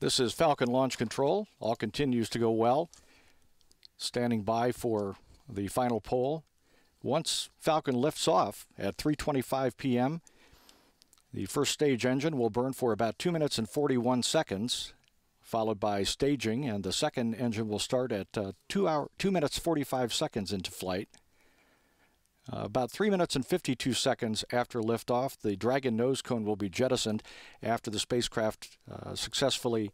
This is Falcon Launch Control. All continues to go well. Standing by for the final poll. Once Falcon lifts off at 3:25 p.m., the first stage engine will burn for about 2 minutes and 41 seconds, followed by staging, and the second engine will start at uh, 2 hour 2 minutes 45 seconds into flight. Uh, about 3 minutes and 52 seconds after liftoff, the Dragon nose cone will be jettisoned after the spacecraft uh, successfully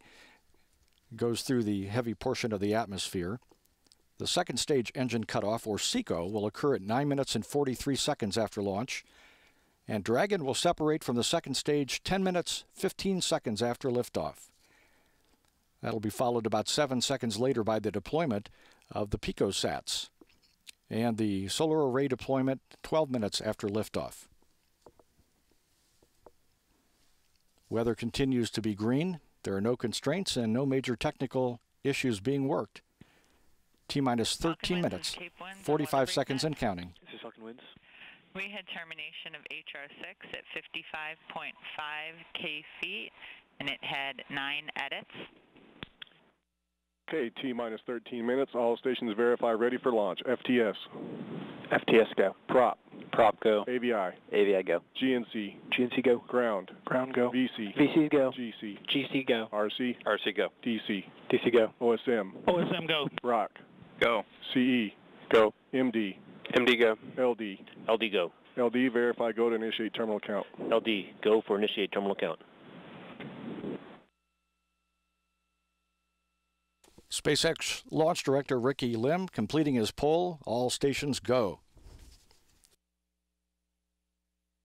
goes through the heavy portion of the atmosphere. The second stage engine cutoff, or SECO, will occur at 9 minutes and 43 seconds after launch, and Dragon will separate from the second stage 10 minutes 15 seconds after liftoff. That'll be followed about 7 seconds later by the deployment of the PicoSats and the solar array deployment 12 minutes after liftoff. Weather continues to be green. There are no constraints and no major technical issues being worked. T minus 13 minutes, 45 seconds and counting. This is Falcon Winds. We had termination of HR6 at 55.5 K feet, and it had nine edits. Okay, T minus 13 minutes. All stations verify ready for launch. FTS. FTS go. Prop. Prop go. AVI. AVI go. GNC. GNC go. Ground. Ground go. VC. VC go. GC. GC go. RC. RC go. DC. DC go. OSM. OSM go. Rock. Go. CE. Go. MD. MD go. LD. LD go. LD verify go to initiate terminal count. LD go for initiate terminal count. SpaceX launch director Ricky Lim completing his poll. All stations go.